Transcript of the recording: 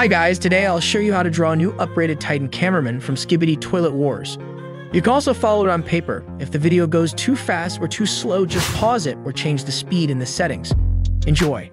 Hi guys, today I'll show you how to draw a new upgraded Titan cameraman from Skibidi Toilet Wars. You can also follow it on paper. If the video goes too fast or too slow, just pause it or change the speed in the settings. Enjoy!